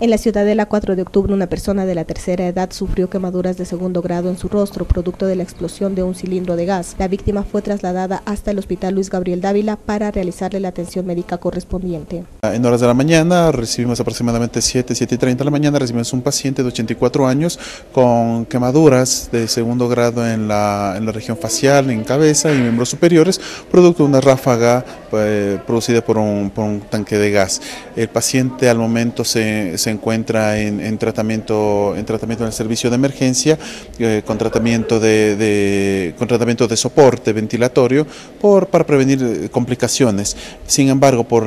En la ciudad de la 4 de octubre, una persona de la tercera edad sufrió quemaduras de segundo grado en su rostro, producto de la explosión de un cilindro de gas. La víctima fue trasladada hasta el Hospital Luis Gabriel Dávila para realizarle la atención médica correspondiente. En horas de la mañana recibimos aproximadamente 7, 7 y 30 de la mañana, recibimos un paciente de 84 años con quemaduras de segundo grado en la, en la región facial, en cabeza y miembros superiores, producto de una ráfaga eh, producida por un, tanque de gas. El paciente al momento se, encuentra en, tratamiento, en tratamiento en el servicio de emergencia eh, con, tratamiento de, con tratamiento de soporte ventilatorio por, para prevenir eh, complicaciones. Sin embargo, por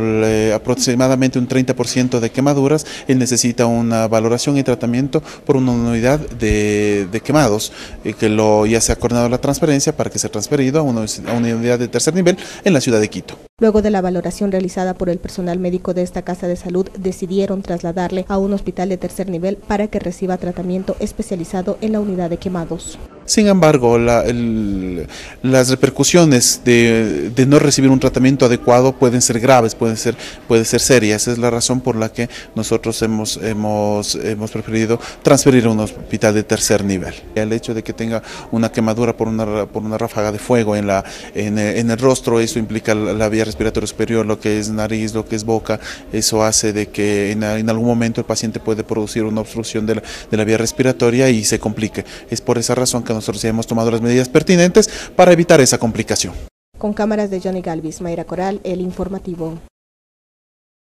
aproximadamente un 30% de quemaduras, él necesita una valoración y tratamiento por una unidad de, de quemados, que lo, ya se ha coordinado la transferencia para que sea transferido a a una unidad de tercer nivel en la ciudad de Quito. Luego de la valoración realizada por el personal médico de esta casa de salud, decidieron trasladarle a un hospital de tercer nivel para que reciba tratamiento especializado en la unidad de quemados. Sin embargo, la, el, las repercusiones de, no recibir un tratamiento adecuado pueden ser graves, pueden ser, pueden ser serias. Es la razón por la que nosotros hemos, hemos, hemos preferido transferir a un hospital de tercer nivel. El hecho de que tenga una quemadura por una, por una ráfaga de fuego en, la, en, en el rostro, eso implica la, vía respiratoria superior, lo que es nariz, lo que es boca, eso hace de que en, en algún momento el paciente puede producir una obstrucción de la, de la vía respiratoria y se complique. Es por esa razón que ya hemos tomado las medidas pertinentes para evitar esa complicación. Con cámaras de Johnny Galvis, Mayra Coral, El Informativo.